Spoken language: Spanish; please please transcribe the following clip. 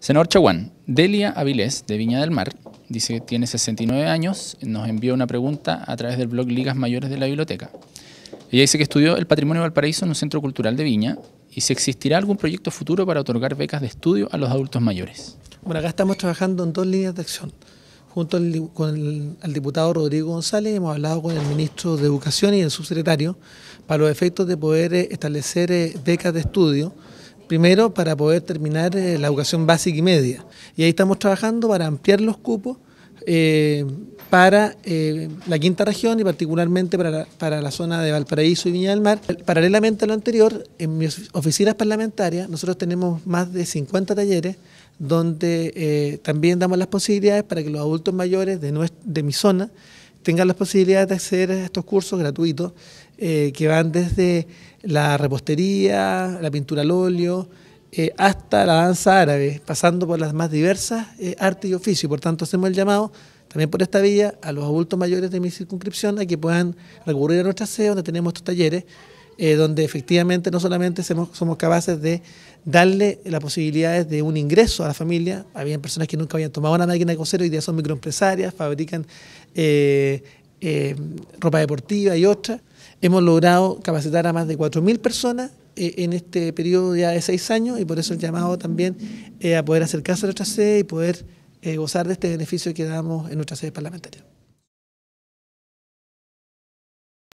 Senador Chaguán, Delia Avilés, de Viña del Mar, dice que tiene 69 años, nos envió una pregunta a través del blog Ligas Mayores de la Biblioteca. Ella dice que estudió el patrimonio Valparaíso en un centro cultural de Viña y si existirá algún proyecto futuro para otorgar becas de estudio a los adultos mayores. Bueno, acá estamos trabajando en dos líneas de acción. Junto al, con el, diputado Rodrigo González hemos hablado con el ministro de Educación y el subsecretario para los efectos de poder eh, establecer eh, becas de estudio Primero, para poder terminar eh, la educación básica y media. Y ahí estamos trabajando para ampliar los cupos eh, para eh, la quinta región y particularmente para la, zona de Valparaíso y Viña del Mar. Paralelamente a lo anterior, en mis oficinas parlamentarias nosotros tenemos más de 50 talleres donde también damos las posibilidades para que los adultos mayores de, de mi zona tengan las posibilidades de acceder a estos cursos gratuitos eh, que van desde la repostería, la pintura al óleo, eh, hasta la danza árabe, pasando por las más diversas eh, artes y oficios. Por tanto, hacemos el llamado también por esta vía a los adultos mayores de mi circunscripción a que puedan recurrir a nuestra sede donde tenemos estos talleres, donde efectivamente no solamente somos, capaces de darle las posibilidades de un ingreso a la familia, habían personas que nunca habían tomado una máquina de coser, hoy día son microempresarias, fabrican ropa deportiva y otras, Hemos logrado capacitar a más de 4.000 personas eh, en este periodo ya de seis años y por eso el llamado también a poder acercarse a nuestra sede y poder eh, gozar de este beneficio que damos en nuestra sede parlamentaria.